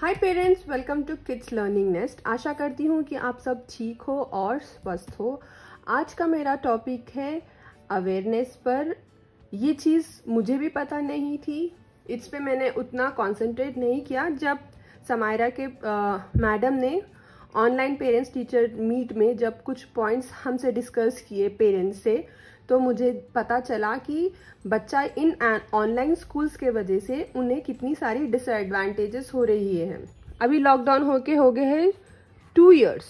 Hi parents welcome to kids learning nest आशा करती हूँ कि आप सब ठीक हो और स्वस्थ हो। आज का मेरा टॉपिक है अवेयरनेस पर। ये चीज़ मुझे भी पता नहीं थी। इस पे मैंने उतना कंसंट्रेट नहीं किया। जब समायरा के आ, मैडम ने ऑनलाइन पेरेंट्स टीचर मीट में जब कुछ पॉइंट्स हमसे डिस्कस किए पेरेंट्स से तो मुझे पता चला कि बच्चा इन ऑनलाइन स्कूल्स के वजह से उन्हें कितनी सारी डिसएडवांटेजेस हो रही है। अभी लॉकडाउन होके हो गए हैं टू इयर्स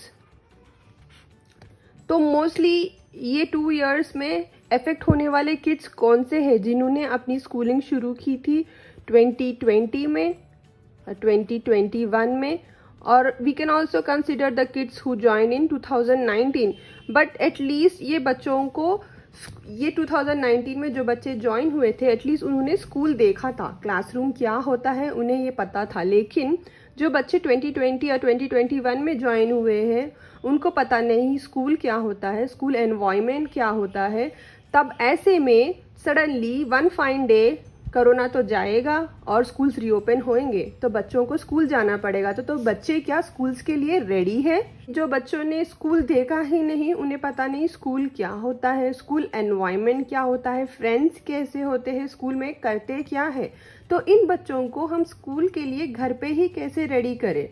तो मोस्टली ये टू इयर्स में इफ़ेक्ट होने वाले किड्स कौन से हैं जिन्होंने अपनी स्कूलिंग शुरू की थी 2020 में 2021 में? और we can also consider the kids who join in 2019 but at least ये बच्चों को ये 2019 में जो बच्चे ज्वाइन हुए थे एटलीस्ट उन्होंने स्कूल देखा था। क्लासरूम क्या होता है, उन्हें ये पता था। लेकिन जो बच्चे 2020 या 2021 में ज्वाइन हुए हैं, उनको पता नहीं स्कूल क्या होता है स्कूल एनवायरमेंट क्या होता है। तब ऐसे में suddenly one fine day corona तो जाएगा और स्कूल्स रीओपन होंगे तो बच्चों को स्कूल जाना पड़ेगा। तो तो बच्चे क्या स्कूल्स के लिए रेडी है? जो बच्चों ने स्कूल देखा ही नहीं, उन्हें पता नहीं स्कूल क्या होता है, स्कूल एनवायरमेंट क्या होता है फ्रेंड्स कैसे होते हैं, स्कूल में करते क्या है? तो इन बच्चों को हम स्कूल के लिए घर पे ही कैसे रेडी करें?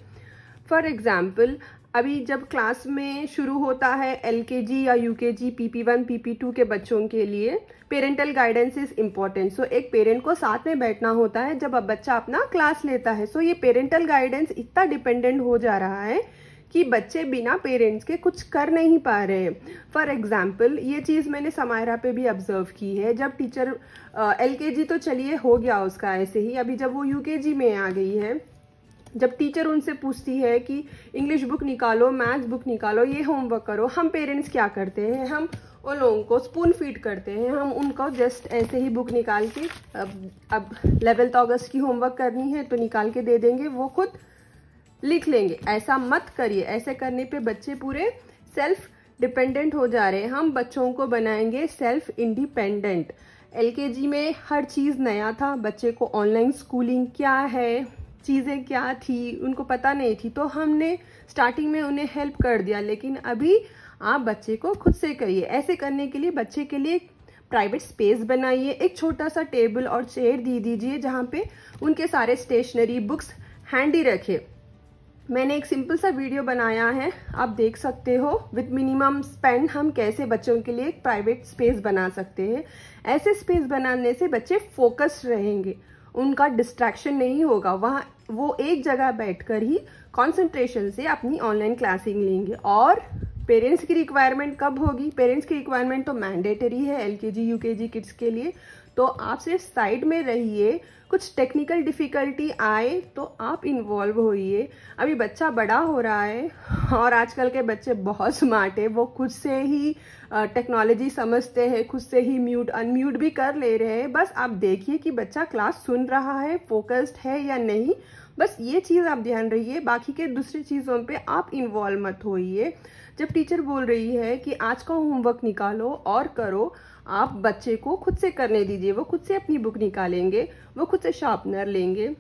फॉर एग्ज़ाम्पल अभी जब क्लास में शुरू होता है एलकेजी या UKG, PP one, PP two के बच्चों के लिए parental guidance is important so एक पेरेंट को साथ में बैठना होता है जब अब बच्चा अपना क्लास लेता है। सो so, ये पेरेंटल गाइडेंस इतना डिपेंडेंट हो जा रहा है कि बच्चे बिना पेरेंट्स के कुछ कर नहीं पा रहे हैं। फॉर एग्ज़ाम्पल ये चीज़ मैंने समायरा पे भी ऑब्ज़र्व की है। जब टीचर एल तो चलिए हो गया उसका ऐसे ही। अभी जब वो यूकेजी में आ गई है जब टीचर उनसे पूछती है कि इंग्लिश बुक निकालो मैथ्स बुक निकालो, ये होमवर्क करो, हम पेरेंट्स क्या करते हैं? हम उन लोगों को स्पून फ़ीड करते हैं, हम उनको जस्ट ऐसे ही बुक निकाल के, अब अब लेवल्थ अगस्त की होमवर्क करनी है तो निकाल के दे देंगे, वो खुद लिख लेंगे। ऐसा मत करिए, ऐसे करने पे बच्चे पूरे सेल्फ डिपेंडेंट हो जा रहे हैं। हम बच्चों को बनाएँगे सेल्फ इंडिपेंडेंट एलकेजी में हर चीज़ नया था, बच्चे को ऑनलाइन स्कूलिंग क्या है? चीज़ें क्या थी, उनको पता नहीं थी तो हमने स्टार्टिंग में उन्हें हेल्प कर दिया। लेकिन अभी आप बच्चे को खुद से करिए ऐसे करने के लिए बच्चे के लिए प्राइवेट स्पेस बनाइए, एक छोटा सा टेबल और चेयर दे दीजिए, जहाँ पे उनके सारे स्टेशनरी बुक्स हैंडी रखे। मैंने एक सिंपल सा वीडियो बनाया है, आप देख सकते हो विद मिनिमम स्पेंड हम कैसे बच्चों के लिए एक प्राइवेट स्पेस बना सकते हैं। ऐसे स्पेस बनाने से बच्चे फोकस रहेंगे, उनका डिस्ट्रैक्शन नहीं होगा, वहाँ वो एक जगह बैठकर ही कंसंट्रेशन से अपनी ऑनलाइन क्लासिंग लेंगे। और पेरेंट्स की रिक्वायरमेंट कब होगी? पेरेंट्स की रिक्वायरमेंट तो मैंडेटरी है एलकेजी यूकेजी किड्स के लिए। तो आप सिर्फ़ साइड में रहिए, कुछ टेक्निकल डिफ़िकल्टी आए तो आप इन्वॉल्व होइए। अभी बच्चा बड़ा हो रहा है और आजकल के बच्चे बहुत स्मार्ट है, वो खुद से ही टेक्नोलॉजी समझते हैं, खुद से ही म्यूट अनम्यूट भी कर ले रहे हैं। बस आप देखिए कि बच्चा क्लास सुन रहा है फोकस्ड है या नहीं। बस ये चीज़ आप ध्यान रहिए, बाकी के दूसरी चीज़ों पे आप इन्वॉल्व मत होइए। जब टीचर बोल रही है कि आज का होमवर्क निकालो और करो आप बच्चे को खुद से करने दीजिए, वो खुद से अपनी बुक निकालेंगे, वो खुद से शार्पनर लेंगे,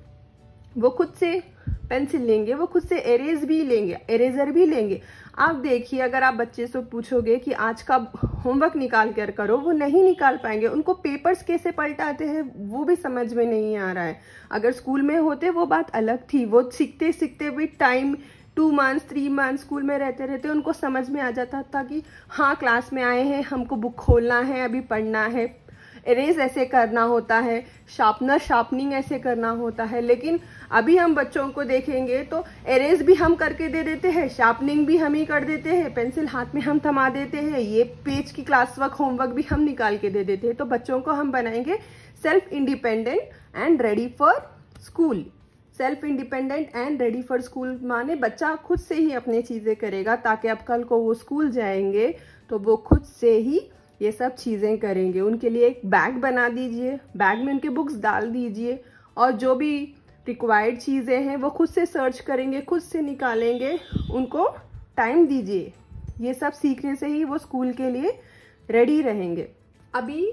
वो खुद से पेंसिल लेंगे, वो खुद से एरेज भी लेंगे एरेजर भी लेंगे। आप देखिए, अगर आप बच्चे से पूछोगे कि आज का होमवर्क निकाल कर करो, वो नहीं निकाल पाएँगे। उनको पेपर्स कैसे पलटाते हैं, वो भी समझ में नहीं आ रहा है। अगर स्कूल में होते, वो बात अलग थी। वो सीखते सीखते भी time two months three months school में रहते रहते उनको समझ में आ जाता था कि हाँ क्लास में आए हैं, हमको बुक खोलना है, अभी पढ़ना है। इरेज ऐसे करना होता है शार्पनर शार्पनिंग ऐसे करना होता है। लेकिन अभी हम बच्चों को देखेंगे तो इरेज भी हम करके दे देते हैं शार्पनिंग भी हम ही कर देते हैं पेंसिल हाथ में हम थमा देते हैं, ये पेज की क्लास वर्क होमवर्क भी हम निकाल के दे देते हैं। तो बच्चों को हम बनाएँगे self independent and ready for school self independent and ready for school माने बच्चा खुद से ही अपनी चीज़ें करेगा ताकि अब कल को वो स्कूल जाएँगे तो वो खुद से ही ये सब चीज़ें करेंगे। उनके लिए एक बैग बना दीजिए बैग में उनके बुक्स डाल दीजिए और जो भी रिक्वायर्ड चीज़ें हैं, वो खुद से सर्च करेंगे, खुद से निकालेंगे, उनको टाइम दीजिए। ये सब सीखने से ही वो स्कूल के लिए रेडी रहेंगे। अभी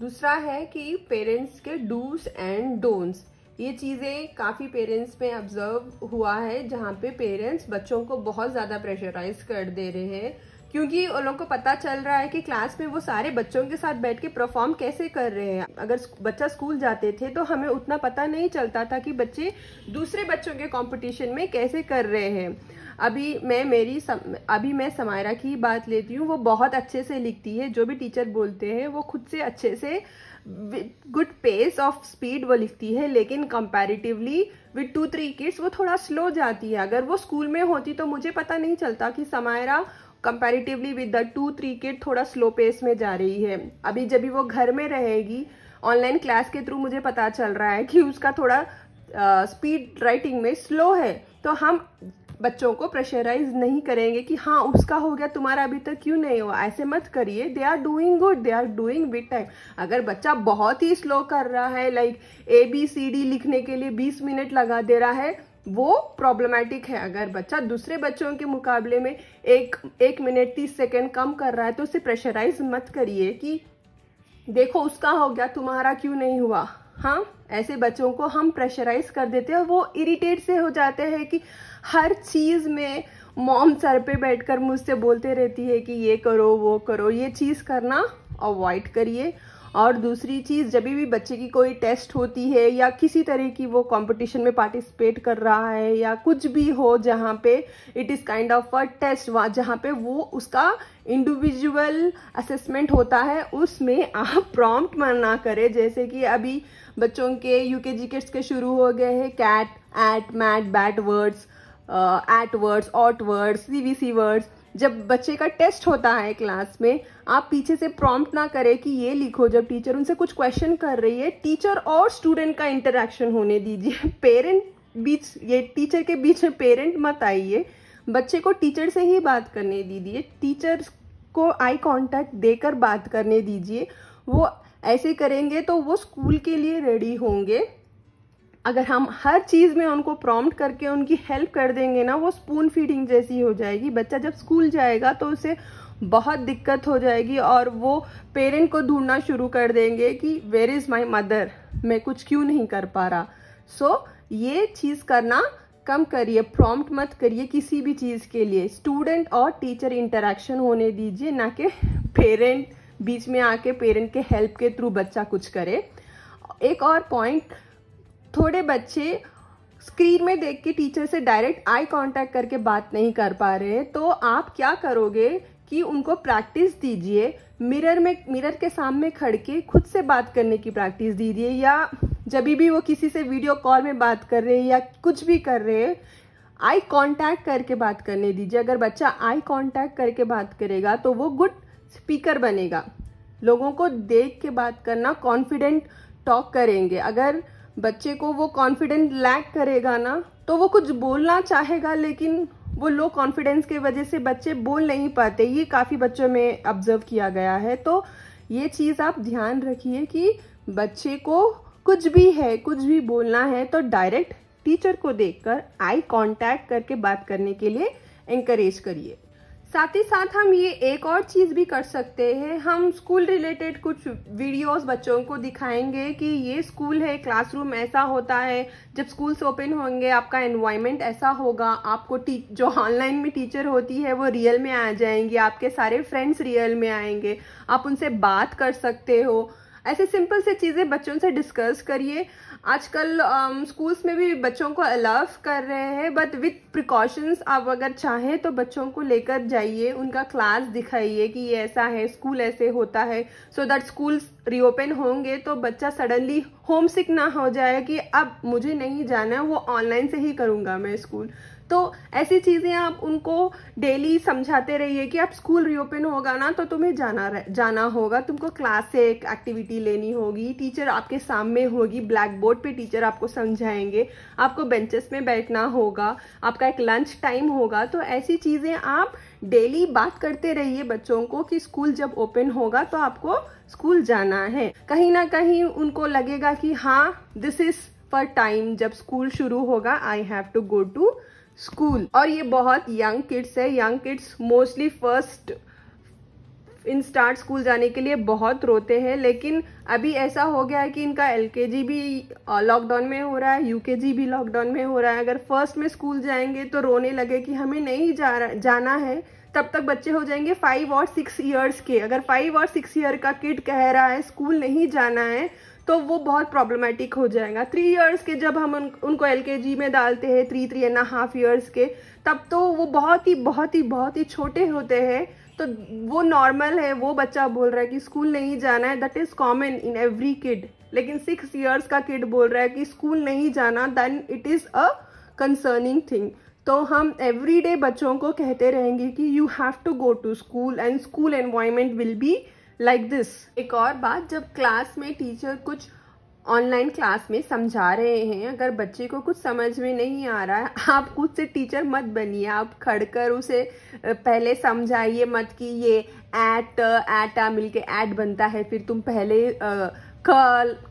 दूसरा है कि पेरेंट्स के डूज एंड डोंट्स ये चीज़ें काफ़ी पेरेंट्स में ऑब्ज़र्व हुआ है जहाँ पे पेरेंट्स बच्चों को बहुत ज़्यादा प्रेशराइज कर दे रहे हैं। क्योंकि उन लोगों को पता चल रहा है कि क्लास में वो सारे बच्चों के साथ बैठ के परफॉर्म कैसे कर रहे हैं। अगर बच्चा स्कूल जाते थे तो हमें उतना पता नहीं चलता था कि बच्चे दूसरे बच्चों के कंपटीशन में कैसे कर रहे हैं। अभी मैं मेरी सम, अभी मैं समायरा की बात लेती हूँ वो बहुत अच्छे से लिखती है जो भी टीचर बोलते हैं वो खुद से अच्छे से गुड पेस ऑफ़ स्पीड वो लिखती है लेकिन comparatively with two three kids वो थोड़ा स्लो जाती है। अगर वो स्कूल में होती तो मुझे पता नहीं चलता कि Samaira comparatively with the two three kid थोड़ा स्लो पेस में जा रही है। अभी जब भी वो घर में रहेगी ऑनलाइन क्लास के थ्रू मुझे पता चल रहा है कि उसका थोड़ा स्पीड uh, राइटिंग में स्लो है तो हम बच्चों को प्रेशराइज नहीं करेंगे कि हाँ उसका हो गया, तुम्हारा अभी तक क्यों नहीं हुआ? ऐसे मत करिए। They are doing good they are doing with time अगर बच्चा बहुत ही स्लो कर रहा है like A B C D लिखने के लिए 20 मिनट लगा दे रहा है, वो प्रॉब्लमेटिक है। अगर बच्चा दूसरे बच्चों के मुकाबले में एक एक मिनट, तीस सेकेंड कम कर रहा है तो उसे प्रेशराइज मत करिए कि देखो, उसका हो गया, तुम्हारा क्यों नहीं हुआ? हाँ ऐसे बच्चों को हम प्रेशराइज कर देते हैं वो इरिटेट से हो जाते हैं कि हर चीज़ में मॉम सर पे बैठकर मुझसे बोलते रहती है कि ये करो, वो करो, ये चीज़ करना अवॉइड करिए। और दूसरी चीज़, जब भी बच्चे की कोई टेस्ट होती है या किसी तरह की वो कंपटीशन में पार्टिसिपेट कर रहा है या कुछ भी हो जहाँ पे it is kind of a test वहाँ जहाँ पे वो उसका इंडिविजुअल असेसमेंट होता है, उसमें आप प्रॉम्प्ट मना करें। जैसे कि अभी बच्चों के यूकेजी किट्स के शुरू हो गए हैं cat at mat bat words at words ot words C V C words जब बच्चे का टेस्ट होता है क्लास में, आप पीछे से प्रॉम्प्ट ना करें कि ये लिखो। जब टीचर उनसे कुछ क्वेश्चन कर रही है, टीचर और स्टूडेंट का इंटरेक्शन होने दीजिए। पेरेंट बीच, ये टीचर के बीच में पेरेंट मत आइए। बच्चे को टीचर से ही बात करने दीजिए। टीचर को आई कांटेक्ट देकर बात करने दीजिए। वो ऐसे करेंगे तो वो स्कूल के लिए रेडी होंगे। अगर हम हर चीज़ में उनको प्रॉम्प्ट करके उनकी हेल्प कर देंगे ना वो स्पून फीडिंग जैसी हो जाएगी। बच्चा जब स्कूल जाएगा तो उसे बहुत दिक्कत हो जाएगी और वो पेरेंट को ढूंढना शुरू कर देंगे कि वेर इज़ माई मदर मैं कुछ क्यों नहीं कर पा रहा? सो so, ये चीज़ करना कम करिए प्रॉम्प्ट मत करिए किसी भी चीज़ के लिए। स्टूडेंट और टीचर इंटरेक्शन होने दीजिए ना कि पेरेंट बीच में आके पेरेंट के हेल्प के थ्रू बच्चा कुछ करे। एक और पॉइंट थोड़े बच्चे स्क्रीन में देख के टीचर से डायरेक्ट आई कांटेक्ट करके बात नहीं कर पा रहे हैं। तो आप क्या करोगे कि उनको प्रैक्टिस दीजिए, मिरर में, मिरर के सामने खड़ के खुद से बात करने की प्रैक्टिस दीजिए, या जब भी वो किसी से वीडियो कॉल में बात कर रहे हैं या कुछ भी कर रहे हैं, आई कांटेक्ट करके बात करने दीजिए। अगर बच्चा आई कांटेक्ट करके बात करेगा तो वो गुड स्पीकर बनेगा। लोगों को देख के बात करना, कॉन्फिडेंट टॉक करेंगे। अगर बच्चे को वो कॉन्फिडेंट लैक करेगा ना तो वो कुछ बोलना चाहेगा, लेकिन वो लो कॉन्फिडेंस के वजह से बच्चे बोल नहीं पाते। ये काफ़ी बच्चों में ऑब्ज़र्व किया गया है। तो ये चीज़ आप ध्यान रखिए कि बच्चे को कुछ भी है, कुछ भी बोलना है तो डायरेक्ट टीचर को देखकर आई कांटेक्ट करके बात करने के लिए इंकरेज करिए। साथ ही साथ हम ये एक और चीज़ भी कर सकते हैं। हम स्कूल रिलेटेड कुछ वीडियोस बच्चों को दिखाएँगे कि ये स्कूल है, क्लासरूम ऐसा होता है, जब स्कूल्स ओपन होंगे, आपका एनवायरनमेंट ऐसा होगा, आपको जो ऑनलाइन में टीचर होती है, वो रियल में आ जाएँगे, आपके सारे फ्रेंड्स रियल में आएँगे। आप उनसे बात कर सकते हो। ऐसे सिंपल से चीज़ें बच्चों से डिस्कस करिए। आजकल स्कूल्स में भी बच्चों को अलाव कर रहे हैं बट विथ प्रिकॉशंस आप अगर चाहें तो बच्चों को लेकर जाइए, उनका क्लास दिखाइए कि ये ऐसा है स्कूल ऐसे होता है सो दैट स्कूल्स रीओपन होंगे तो बच्चा सडनली होम सिक ना हो जाए कि अब मुझे नहीं जाना है वो ऑनलाइन से ही करूँगा मैं स्कूल तो ऐसी चीज़ें आप उनको डेली समझाते रहिए कि आप स्कूल रीओपन होगा ना तो तुम्हें जाना जाना होगा, तुमको क्लास से एक एक्टिविटी लेनी होगी टीचर आपके सामने होगी ब्लैक बोर्ड पे टीचर आपको समझाएँगे, आपको बेंचेस में बैठना होगा, आपका एक लंच टाइम होगा तो ऐसी चीज़ें आप डेली बात करते रहिए बच्चों को कि स्कूल जब ओपन होगा तो आपको स्कूल जाना है। कहीं ना कहीं उनको लगेगा कि हाँ दिस इज़ फॉर टाइम जब स्कूल शुरू होगा I have to go to school और ये बहुत यंग किड्स है young kids mostly first in start school जाने के लिए बहुत रोते हैं लेकिन अभी ऐसा हो गया है कि इनका एलकेजी भी लॉकडाउन में हो रहा है यूकेजी भी लॉकडाउन में हो रहा है। अगर फ़र्स्ट में स्कूल जाएँगे तो रोने लगे कि हमें नहीं जा जाना है तब तक बच्चे हो जाएँगे फाइव और सिक्स ईयर्स के। अगर फाइव और सिक्स ईयर का किड कह रहा है स्कूल नहीं जाना है तो वो बहुत प्रॉब्लमेटिक हो जाएगा। थ्री इयर्स के जब हम उन, उनको एल में डालते हैं three three and half years के तब तो वो बहुत ही बहुत ही बहुत ही छोटे होते हैं। तो वो नॉर्मल है, वो बच्चा बोल रहा है कि स्कूल नहीं जाना है that is common in every kid लेकिन सिक्स ईयर्स का किड बोल रहा है कि स्कूल नहीं जाना then it is a concerning thing तो हम एवरी डे बच्चों को कहते रहेंगे कि you have to go to school and school environment will be like this एक और बात, जब क्लास में टीचर कुछ ऑनलाइन क्लास में समझा रहे हैं, अगर बच्चे को कुछ समझ में नहीं आ रहा है, आप खुद से टीचर मत बनिए, आप खड़कर उसे पहले समझाइए मत कि ये एट आ मिलके एट बनता है, फिर तुम पहले ख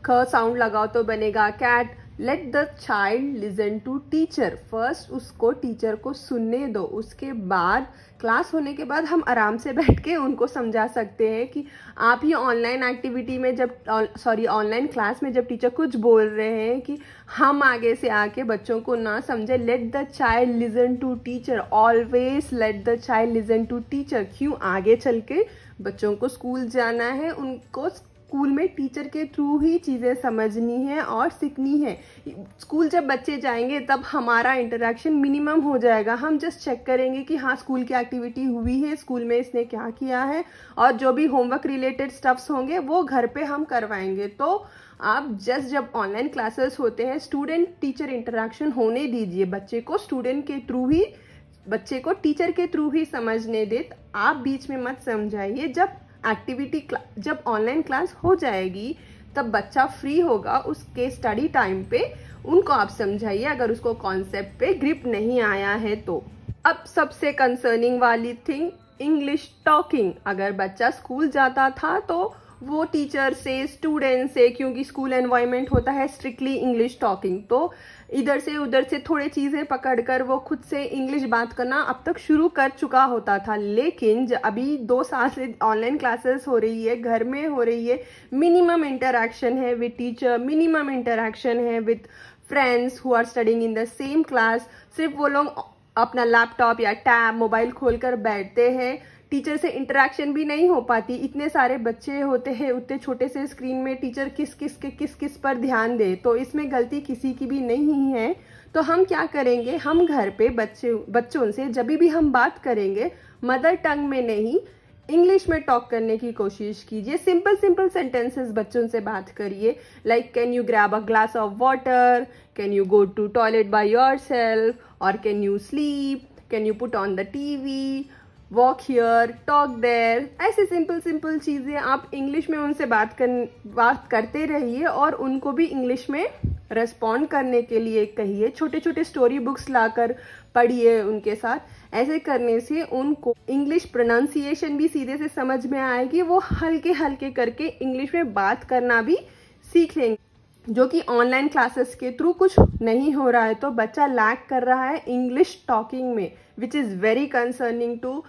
ख साउंड लगाओ तो बनेगा cat let the child listen to teacher first उसको टीचर को सुनने दो। उसके बाद क्लास होने के बाद हम आराम से बैठ के उनको समझा सकते हैं कि आप ही ऑनलाइन एक्टिविटी में जब सॉरी ऑनलाइन क्लास में जब टीचर कुछ बोल रहे हैं कि हम आगे से आके बच्चों को ना समझे let the child listen to teacher always let the child listen to teacher क्यों? आगे चल के बच्चों को स्कूल जाना है, उनको स्कूल में टीचर के थ्रू ही चीज़ें समझनी है और सीखनी है। स्कूल जब बच्चे जाएँगे, तब हमारा इंटरेक्शन मिनिमम हो जाएगा। हम जस्ट चेक करेंगे कि हाँ स्कूल की एक्टिविटी हुई है, स्कूल में इसने क्या किया है और जो भी होमवर्क रिलेटेड स्टफ्स होंगे, वो घर पे हम करवाएँगे। तो आप जस्ट जब ऑनलाइन क्लासेस होते हैं स्टूडेंट टीचर इंटरेक्शन होने दीजिए। बच्चे को स्टूडेंट के थ्रू ही, बच्चे को टीचर के थ्रू ही समझने दे। आप बीच में मत समझाइए। जब एक्टिविटी जब ऑनलाइन क्लास हो जाएगी, तब बच्चा फ्री होगा उसके स्टडी टाइम पे। उनको आप समझाइए, अगर उसको कॉन्सेप्ट पे ग्रिप नहीं आया है तो। अब सबसे कंसर्निंग वाली थिंग इंग्लिश टॉकिंग अगर बच्चा स्कूल जाता था तो वो टीचर से स्टूडेंट से, क्योंकि स्कूल एनवायरनमेंट होता है स्ट्रिक्टली इंग्लिश टॉकिंग तो इधर से उधर से थोड़े चीज़ें पकड़कर वो खुद से इंग्लिश बात करना अब तक शुरू कर चुका होता था, लेकिन अभी दो साल से ऑनलाइन क्लासेस हो रही है, घर में हो रही है मिनिमम इंटरेक्शन है विद टीचर मिनिमम इंटरेक्शन है with friends who are studying in the same class सिर्फ़ वो लोग अपना लैपटॉप या टैब मोबाइल खोलकर बैठते हैं। टीचर से इंटरेक्शन भी नहीं हो पाती। इतने सारे बच्चे होते हैं, उतने छोटे से स्क्रीन में टीचर किस किस के किस किस पर ध्यान दे। तो इसमें गलती किसी की भी नहीं है। तो हम क्या करेंगे? हम घर पे बच्चे, बच्चों से जब भी हम बात करेंगे मदर टंग में नहीं इंग्लिश में टॉक करने की कोशिश कीजिए। सिंपल सिंपल सेंटेंसेस बच्चों से बात करिए। Like can you grab a glass of water can you go to toilet by yourself और can you sleep can you put on the TV walk here talk there ऐसे simple simple चीज़ें आप English में उनसे बात कर बात करते रहिए और उनको भी इंग्लिश में रेस्पॉन्ड करने के लिए कहिए। छोटे छोटे स्टोरी बुक्स लाकर पढ़िए उनके साथ। ऐसे करने से उनको इंग्लिश प्रोनाउंसिएशन भी सीधे से समझ में आएगी। वो हल्के हल्के करके इंग्लिश में बात करना भी सीख लेंगे। जो कि ऑनलाइन क्लासेस के थ्रू कुछ नहीं हो रहा है तो बच्चा लैक कर रहा है इंग्लिश टॉकिंग में which is very concerning to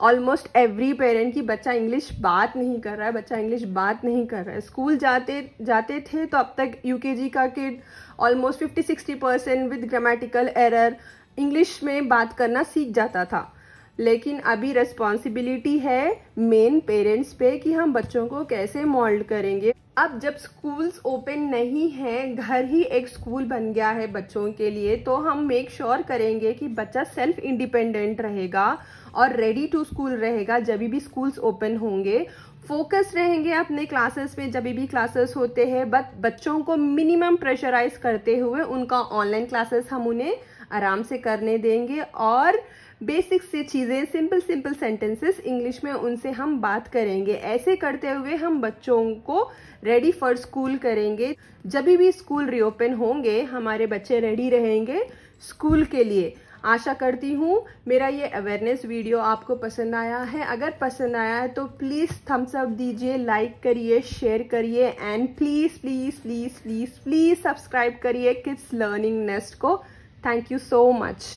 almost every parent की बच्चा इंग्लिश बात नहीं कर रहा है, बच्चा इंग्लिश बात नहीं कर रहा है। स्कूल जाते जाते थे तो अब तक यूकेजी का kid almost fifty sixty percent with grammatical error English में बात करना सीख जाता था। लेकिन अभी रेस्पॉन्सिबिलिटी है मेन पेरेंट्स पे कि हम बच्चों को कैसे मोल्ड करेंगे। अब जब स्कूल्स ओपन नहीं है, घर ही एक स्कूल बन गया है बच्चों के लिए तो हम मेक श्योर sure करेंगे कि बच्चा सेल्फ इंडिपेंडेंट रहेगा। और रेडी टू स्कूल रहेगा जब भी स्कूल्स ओपन होंगे। फोकस रहेंगे अपने क्लासेस में जब भी क्लासेस होते हैं बट बच्चों को मिनिमम प्रेशराइज करते हुए उनका ऑनलाइन क्लासेस हम उन्हें आराम से करने देंगे और बेसिक से चीज़ें सिंपल सिंपल सेंटेंसेस इंग्लिश में उनसे हम बात करेंगे। ऐसे करते हुए हम बच्चों को रेडी फॉर स्कूल करेंगे। जब भी स्कूल रीओपन होंगे, हमारे बच्चे रेडी रहेंगे स्कूल के लिए। आशा करती हूँ मेरा ये अवेयरनेस वीडियो आपको पसंद आया है। अगर पसंद आया है तो प्लीज़ थम्सअप दीजिए लाइक करिए शेयर करिए and please please please please please subscribe करिए किड्स लर्निंग नेस्ट को। Thank you so much